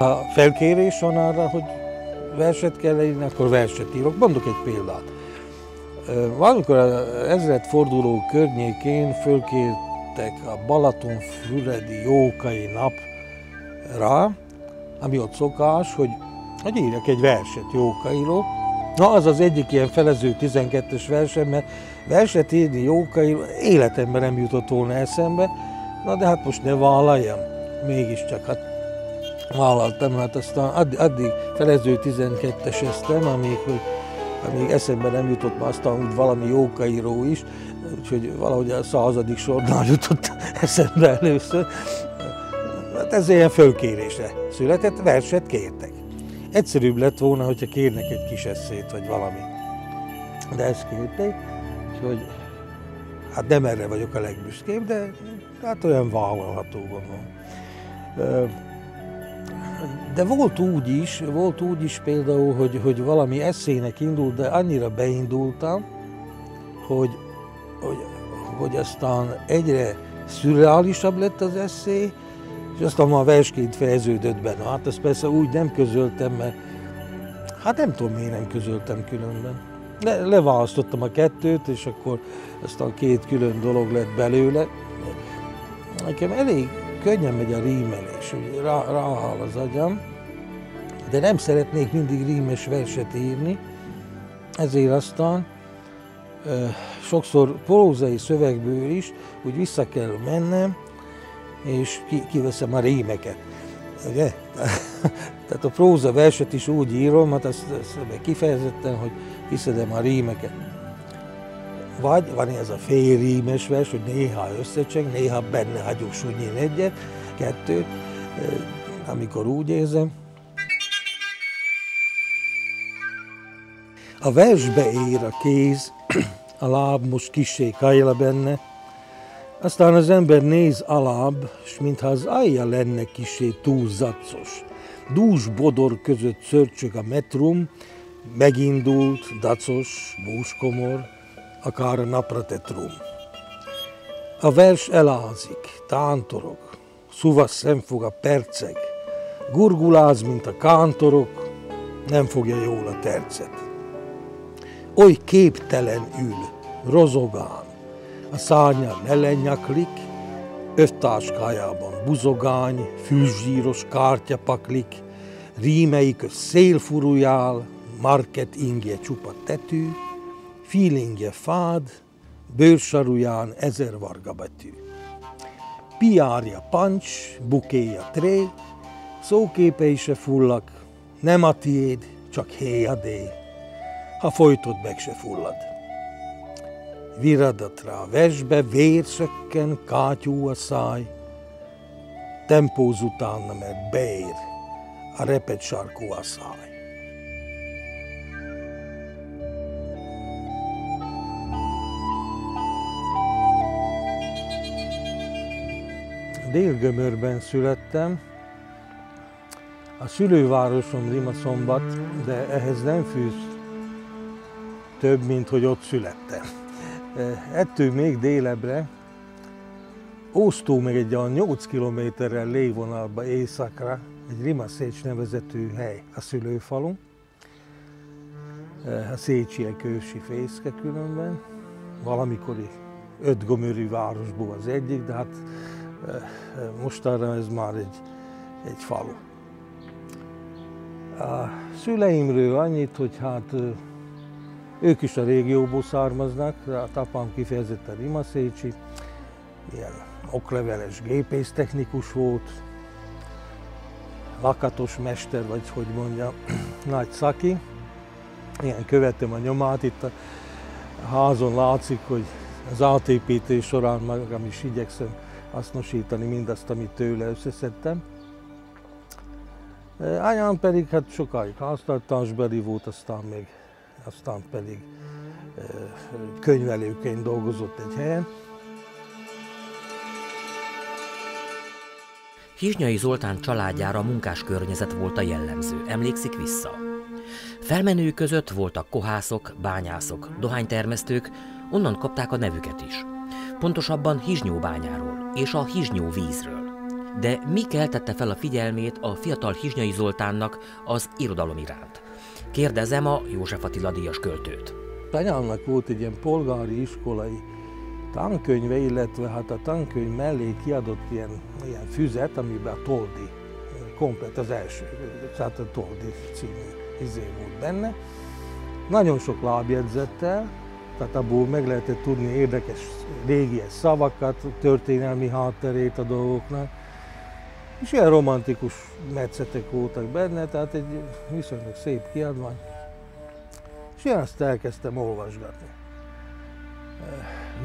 Ha felkérés van arra, hogy verset kell írni, akkor verset írok. Mondok egy példát. Valamikor az forduló környékén fölkértek a Balatonfüredi Jókai napra, ami ott szokás, hogy, hogy írjak egy verset Jókairól. Na, az az egyik ilyen felező 12-es versem, mert verset írni Jókairól életemben nem jutott volna eszembe, na de hát most ne vállaljam, mégiscsak, hát vállaltam, hát aztán addig, addig felező 12-eseztem, amíg, hogy, amíg eszembe nem jutott, már aztán úgy valami jókaíró is, úgyhogy valahogy a századik sornál jutott eszembe először. Hát ez ilyen fölkérésre született, verset kértek. Egyszerűbb lett volna, hogyha kérnek egy kis eszét, vagy valami. De ezt kérték, úgyhogy hát nem erre vagyok a legbüszkébb, de hát olyan vállalható gondolom. De volt úgy is, volt úgy is például, hogy, hogy valami eszének indult, de annyira beindultam, hogy, hogy, hogy aztán egyre szürreálisabb lett az eszé, és aztán már versként fejeződött benne. Hát ezt persze úgy nem közöltem, mert hát nem tudom, miért nem közöltem különben. Le, leválasztottam a kettőt, és akkor aztán két külön dolog lett belőle. Nekem elég könnyen megy a rímelés, hogy rá, ráhal az agyam, de nem szeretnék mindig rímes verset írni, ezért aztán sokszor prózai szövegből is úgy vissza kell mennem, és ki, kiveszem a rímeket. Ugye? Tehát a próza verset is úgy írom, hát azt, azt kifejezetten, hogy kiszedem a rímeket. Vagy van ez a rímes vers, hogy néha összecseng, néha benne hagyok súnyin egyet, kettőt, amikor úgy érzem. A versbe ér a kéz, a láb most kisé kajla benne, aztán az ember néz alább, s mintha az alja lenne kisé túl zacos. Dús bodor között szörcsög a metrum, megindult, dacos, búskomor, akár a napra. A vers elázik, tántorog, szuvasz szemfoga perceg, gurguláz, mint a kántorok, nem fogja jól a tercet. Oly képtelen ül, rozogán, a szárnya lenyaklik, öftáskájában buzogány, fűzsíros kártyapaklik, rímei köz szélfurujál, market ingje csupa tetű, feelingje fád, bőrsaruján ezer varga betű. Piárja pancs, bukéja tré, szóképei se fullak, nem a tiéd, csak héjadé, ha folytod meg se fullad. Viradatra a vesbe, vér szökken, kátyú a száj, tempóz utána, mert beér a repet sarkú a száj. Délgömörben születtem, a szülővárosom Rimaszombat, de ehhez nem fűz több, mint hogy ott születtem. Ettől még délebre, Ósztó meg egy olyan 8 kilométerrel légvonalba északra, egy Rimaszécs nevezetű hely a szülőfalunk. A Szécsiek ősi fészke különben, valamikori ötgomörű városból az egyik, de hát mostanra ez már egy, egy falu. A szüleimről annyit, hogy hát ők is a régióból származnak, a tapám kifejezetten rimaszécsi, ilyen okleveles gépésztechnikus volt, lakatos mester, vagy hogy mondja, nagy szaki. Ilyen követem a nyomát, itt a házon látszik, hogy az átépítés során magam is igyekszem hasznosítani mindazt, amit tőle összeszedtem. Anyám pedig hát sokáig háztartásbeli volt, aztán még aztán pedig könyvelőként dolgozott egy helyen. Hizsnyai Zoltán családjára munkás környezet volt a jellemző, emlékszik vissza. Felmenők között voltak kohászok, bányászok, dohánytermesztők, Onnan kapták a nevüket is. Pontosabban Hizsnyóbányáról és a Hizsnyó vízről. De mi keltette fel a figyelmét a fiatal Hizsnyai Zoltánnak az irodalom iránt? Kérdezem a József Attila díjas költőt. Anyámnak volt egy ilyen polgári iskolai tankönyve, illetve hát a tankönyv mellé kiadott ilyen, ilyen füzet, amiben a Toldi, komplet az első, tehát a Toldi című izé volt benne. Nagyon sok lábjegyzettel, tehát abból meg lehetett tudni érdekes régi szavakat, történelmi hátterét a dolgoknak. És ilyen romantikus metszetek voltak benne, tehát egy viszonylag szép kiadvány. És én azt elkezdtem olvasgatni.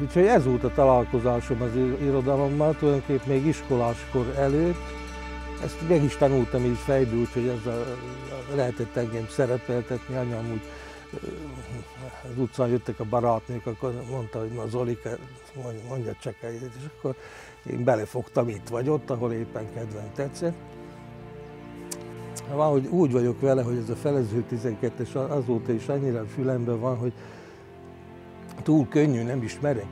Úgyhogy ez volt a találkozásom az irodalommal, tulajdonképpen még iskoláskor előtt. Ezt meg is tanultam így fejből, úgyhogy ez a, lehetett engem szerepeltetni. Anyám úgy az utcán jöttek a barátnők, akkor mondta, hogy na Zolika, mondja csak egyet, és akkor én belefogtam itt vagy ott, ahol éppen kedvem tetszett. Valahogy úgy vagyok vele, hogy ez a felező 12-es azóta is annyira fülemben van, hogy túl könnyű, nem is merek.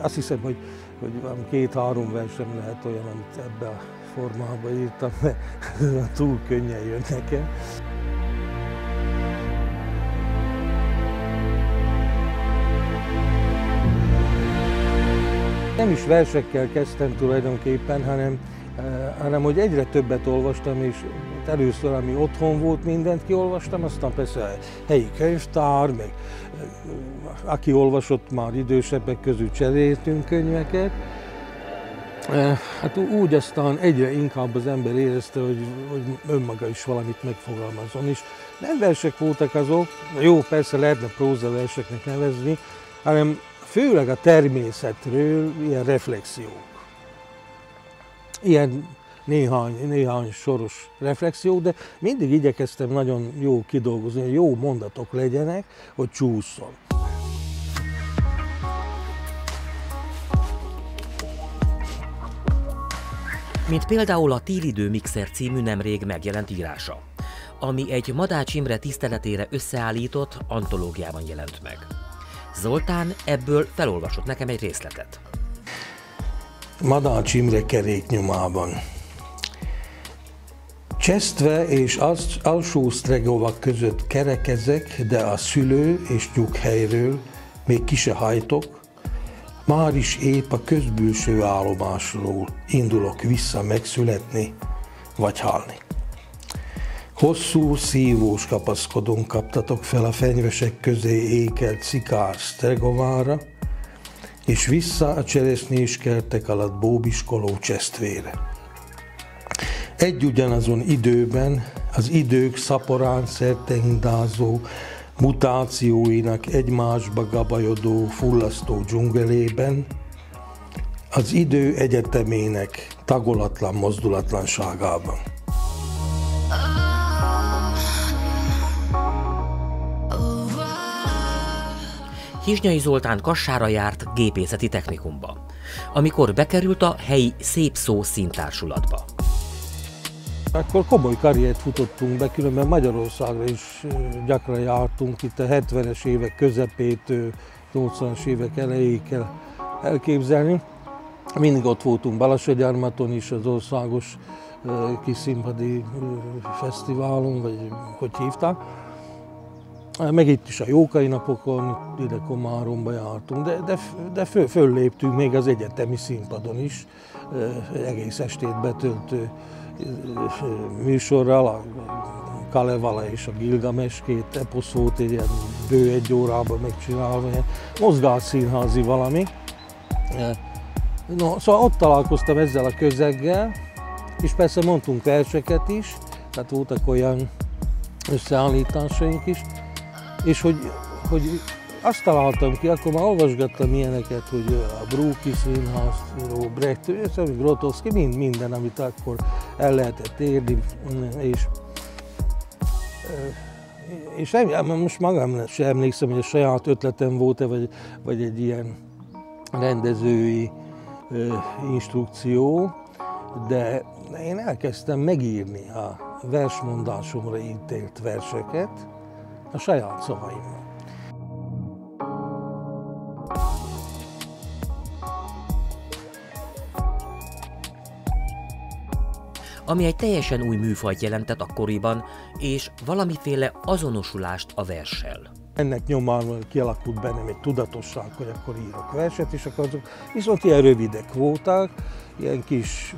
Azt hiszem, hogy, hogy két-három versem lehet olyan, amit ebbe a formába írtam, de túl könnyen jön nekem. Nem is versekkel kezdtem tulajdonképpen, hanem, hanem hogy egyre többet olvastam, és először, ami otthon volt, mindent kiolvastam, aztán persze a helyi könyvtár, meg aki olvasott már idősebbek közül cseréltünk könyveket. Hát úgy aztán egyre inkább az ember érezte, hogy, hogy önmaga is valamit megfogalmazon. És nem versek voltak azok, jó, persze lehetne próza verseknek nevezni, hanem főleg a természetről ilyen reflexiók. Ilyen néhány, néhány soros reflexió, de mindig igyekeztem nagyon jó kidolgozni, hogy jó mondatok legyenek, hogy csúszson. Mint például a Tílidő Mixer című nemrég megjelent írása, ami egy Madács Imre tiszteletére összeállított antológiában jelent meg. Zoltán ebből felolvasott nekem egy részletet. Madács Imre keréknyomában. Csesztve és alsó sztregovak között kerekezek, de a szülő és nyughelyről még ki se hajtok, már is épp a közbülső állomásról indulok vissza megszületni, vagy halni. Hosszú, szívós kapaszkodón kaptatok fel a fenyvesek közé ékelt szikár Stregovára, és vissza a cseresznyés kertek alatt bóbiskoló csesztvére. Egy ugyanazon időben az idők szaporán szertehindázó mutációinak egymásba gabajodó, fullasztó dzsungelében, az idő egyetemének tagolatlan mozdulatlanságában. Hizsnyai Zoltán Kassára járt gépészeti technikumba, amikor bekerült a helyi szép szó színtársulatba. Akkor komoly karriert futottunk be, különben Magyarországra is gyakran jártunk, itt a 70-es évek közepét, 80-as évek elejéig kell elképzelni. Mindig ott voltunk Balassagyarmaton is, az országos kis színpadi fesztiválon, vagy hogy hívták. Meg itt is a Jókai napokon, ide Komáromba jártunk, de, de, de föl, fölléptünk még az egyetemi színpadon is, egész estét betöltő műsorral, a Kalevala és a Gilgames két eposz volt, egy ilyen bő egy órában megcsinálva, ilyen mozgásszínházi valami. No, szóval ott találkoztam ezzel a közeggel, és persze mondtunk verseket is, tehát voltak olyan összeállításaink is, és hogy, hogy azt találtam ki, akkor már olvasgattam ilyeneket, hogy a Brúki színházról, Brecht, Grotowski, mind, minden, amit akkor el lehetett érni, és és nem, most magam sem emlékszem, hogy a saját ötletem volt-e, vagy, vagy egy ilyen rendezői instrukció, de én elkezdtem megírni a versmondásomra ítélt verseket a saját szavaimmal. ami egy teljesen új műfajt jelentett akkoriban, és valamiféle azonosulást a verssel. Ennek nyomán kialakult bennem egy tudatosság, hogy akkor írok verset, és akkor azok viszont ilyen rövidek voltak, ilyen kis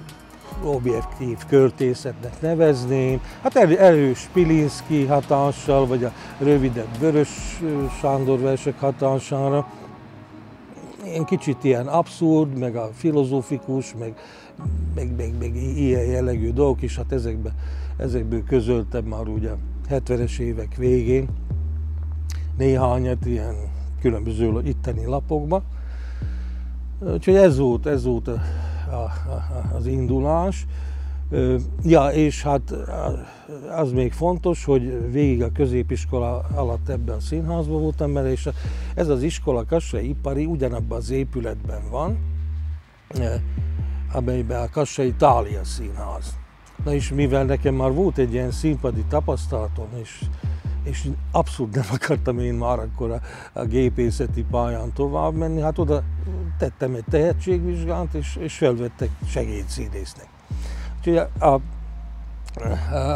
objektív költészetnek nevezném. Hát erős Pilinszki hatással, vagy a rövidebb Vörös Sándor versek hatására. Ilyen kicsit ilyen abszurd, meg a filozófikus, meg, meg, meg, meg ilyen jellegű dolgok is, hát ezekbe, ezekből közöltem már ugye 70-es évek végén néhányat ilyen különböző itteni lapokba. Úgyhogy ez volt, ez volt a, a, az indulás. Ja, és hát az még fontos, hogy végig a középiskola alatt ebben a színházban voltam, mert és ez az iskola Kassai Ipari ugyanabban az épületben van, amelyben a Kassai Itália Színház. Na és mivel nekem már volt egy ilyen színpadi tapasztalatom, és, és abszolút nem akartam én már akkor a, a gépészeti pályán tovább menni, hát oda tettem egy tehetségvizsgánt, és, és felvettek segédszínésznek. Úgyhogy a, a,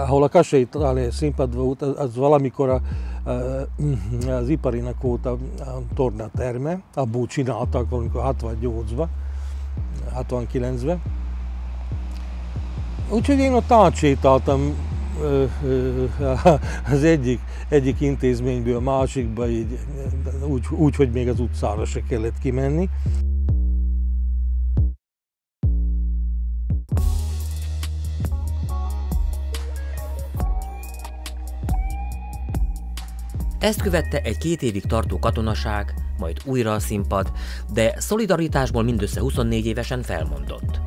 ahol a Kassai Itália színpad volt, az, az valamikor a, a, az iparinak volt a, a tornaterme, abból csináltak valamikor 68-ban, 69-ben. Úgyhogy én ott átsétáltam az egyik, egyik intézményből a másikba, így, úgy, úgy, hogy még az utcára se kellett kimenni. Ezt követte egy két évig tartó katonaság, majd újra a színpad, de szolidaritásból mindössze 24 évesen felmondott.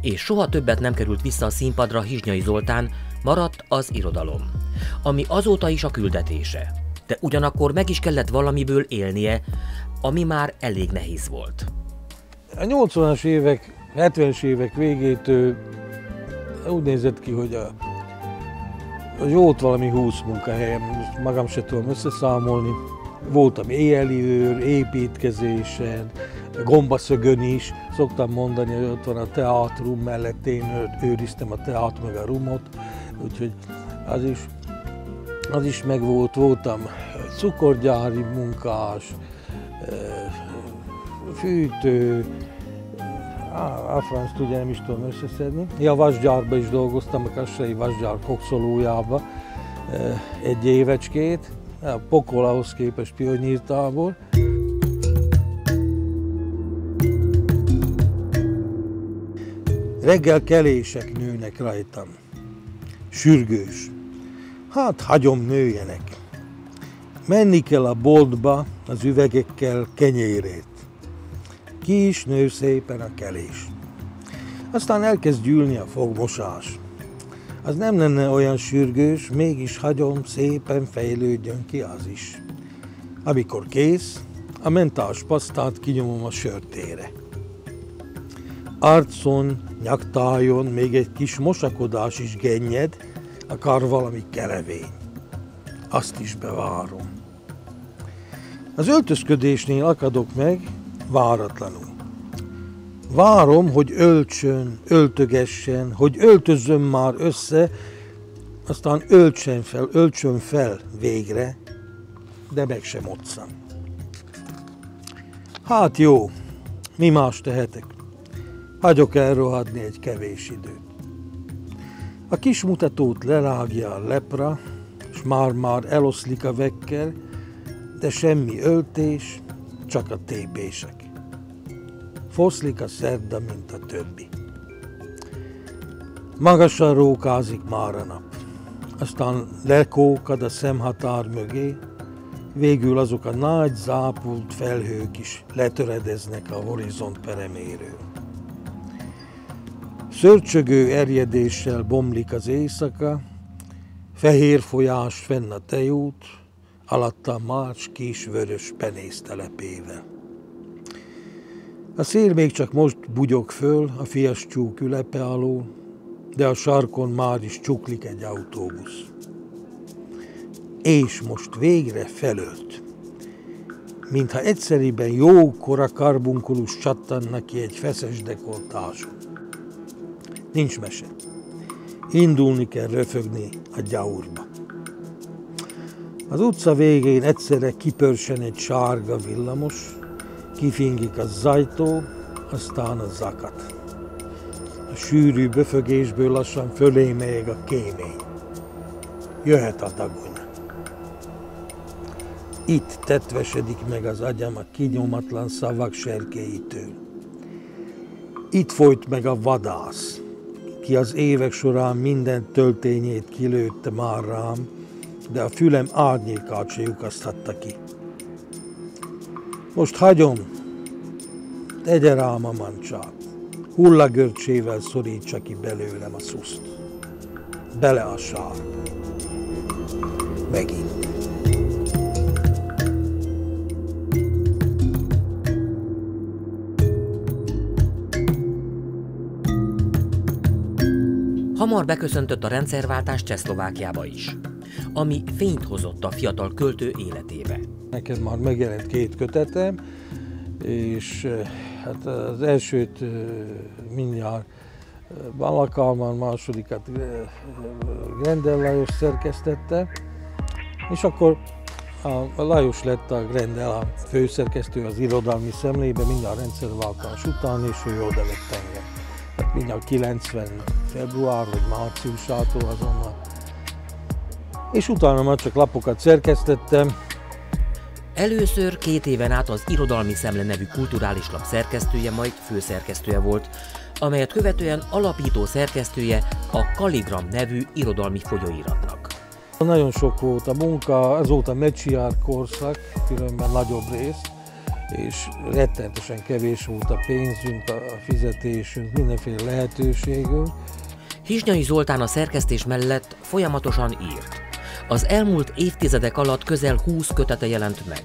És soha többet nem került vissza a színpadra Hizsnyai Zoltán, maradt az irodalom, ami azóta is a küldetése. De ugyanakkor meg is kellett valamiből élnie, ami már elég nehéz volt. A 80-as évek, 70-es évek végétől úgy nézett ki, hogy a hogy volt valami 20 munkahelyem, magam se tudom összeszámolni. Voltam éjjeli őr, építkezésen, gombaszögön is. Szoktam mondani, hogy ott van a teátrum mellett, én őriztem a teát meg a rumot, úgyhogy az is, az is meg volt. Voltam cukorgyári munkás, fűtő, a franc tudja, nem is tudom összeszedni. Ja, vasgyárba is dolgoztam, a Kassai vasgyár kokszolójába egy évecskét, a pokol ahhoz képest pionírtábor. Reggel kelések nőnek rajtam. Sürgős. Hát hagyom nőjenek. Menni kell a boltba az üvegekkel kenyérét. Ki is nő szépen a kelés. Aztán elkezd gyűlni a fogmosás. Az nem lenne olyan sürgős, mégis hagyom szépen fejlődjön ki az is. Amikor kész, a mentás pasztát kinyomom a sörtére. Arcon, nyaktájon még egy kis mosakodás is gennyed, akar valami kelevény. Azt is bevárom. Az öltözködésnél akadok meg, váratlanul. Várom, hogy öltsön, öltögessen, hogy öltözzön már össze, aztán öltsen fel, öltsön fel végre, de meg sem otszan. Hát jó, mi más tehetek? Hagyok elrohadni egy kevés időt. A kis mutatót lerágja a lepra, és már-már eloszlik a vekkel, de semmi öltés, csak a tépések. Foszlik a szerda, mint a többi. Magasan rókázik már a nap. Aztán lekókad a szemhatár mögé, végül azok a nagy zápult felhők is letöredeznek a horizont pereméről. Szörcsögő erjedéssel bomlik az éjszaka, fehér folyás fenn a tejút, alatta Mács kis vörös penésztelepével. A szél még csak most bugyog föl a fias csúk ülepe alól, de a sarkon már is csuklik egy autóbusz. És most végre felölt. Mintha egyszeriben jó kora karbunkulus csattanna ki egy feszes dekoltáson. Nincs mese. Indulni kell röfögni a gyaurba. Az utca végén egyszerre kipörsen egy sárga villamos, kifingik a zajtó, aztán a zakat. A sűrű böfögésből lassan fölé a kémény. Jöhet a dagonya. Itt tetvesedik meg az agyam a kinyomatlan szavak serkéitől. Itt folyt meg a vadász, ki az évek során minden töltényét kilőtte már rám, de a fülem árnyékát se lyukaszthatta ki. Most hagyom, tegye rám a mancsát, hullagörcsével szorítsa ki belőlem a szuszt. Bele a sár. Megint. Hamar beköszöntött a rendszerváltás Csehszlovákiába is, ami fényt hozott a fiatal költő életébe. Nekem már megjelent két kötetem, és hát az elsőt mindjárt eh, Balakalman, másodikat Grendel Lajos szerkesztette, és akkor a Lajos lett a Grendel a főszerkesztő az irodalmi szemlébe mindjárt rendszerváltás után, és ő oda vett engem. Tehát mindjárt 90 február vagy márciusától azonnal. És utána már csak lapokat szerkesztettem. Először két éven át az Irodalmi Szemle nevű kulturális lap szerkesztője, majd főszerkesztője volt, amelyet követően alapító szerkesztője a Kaligram nevű irodalmi folyóiratnak. Nagyon sok volt a munka, ez volt a Mecsiár korszak, különben nagyobb rész, és rettenetesen kevés volt a pénzünk, a fizetésünk, mindenféle lehetőségünk. Hizsnyai Zoltán a szerkesztés mellett folyamatosan írt. Az elmúlt évtizedek alatt közel 20 kötete jelent meg.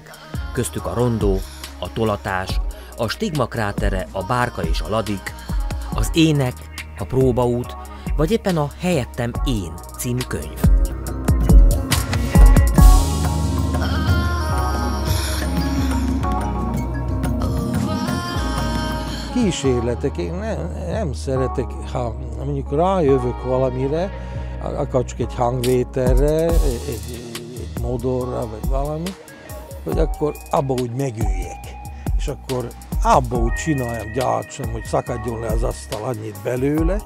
Köztük a Rondó, a Tolatás, a Stigma krátere, a Bárka és a Ladik, az Ének, a Próbaút, vagy éppen a Helyettem én című könyv. Kísérletek, én nem, nem szeretek, ha mondjuk rájövök valamire, akár csak egy hangvételre, egy, egy, egy modorra, vagy valami, hogy akkor abba úgy megüljek. És akkor abba úgy csináljam, gyártsam, hogy szakadjon le az asztal annyit belőle,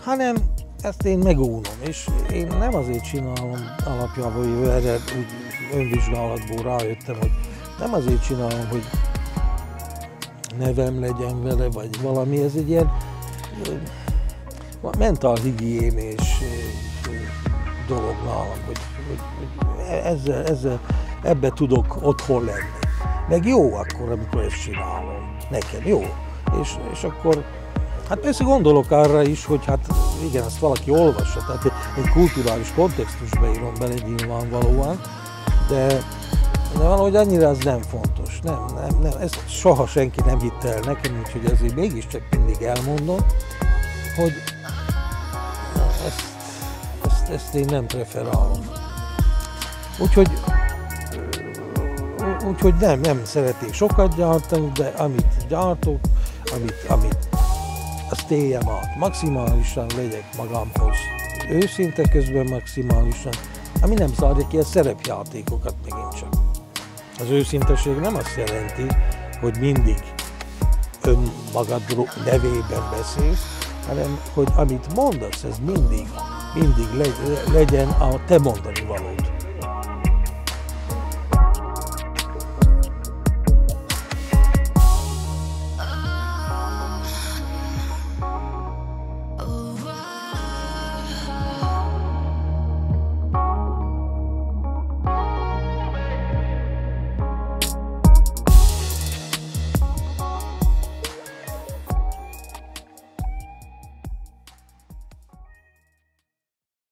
hanem ezt én megúnom, és én nem azért csinálom alapjában, hogy erre úgy önvizsgálatból rájöttem, hogy nem azért csinálom, hogy nevem legyen vele, vagy valami, ez egy ilyen mentálhigiénés dolog nálam, hogy, hogy, hogy ezzel, ezzel, ebbe tudok otthon lenni. Meg jó akkor, amikor ezt csinálom. Nekem jó. És, és akkor, hát persze gondolok arra is, hogy hát igen, ezt valaki olvassa, tehát egy kulturális kontextusba írom bele nyilvánvalóan, de, de valahogy annyira az nem fontos. Nem, nem, nem, ezt soha senki nem hitte el nekem, úgyhogy ezért mégiscsak mindig elmondom, hogy ezt, ezt, ezt én nem preferálom. Úgyhogy, úgyhogy nem, nem szeretnék sokat gyártani, de amit gyártok, amit, amit azt éljem át. Maximálisan legyek magamhoz. Őszinte közben maximálisan, ami nem zárja ki a szerepjátékokat megint csak. Az őszinteség nem azt jelenti, hogy mindig önmagad nevében beszélsz, hanem hogy amit mondasz, ez mindig, mindig legyen a te mondani valód.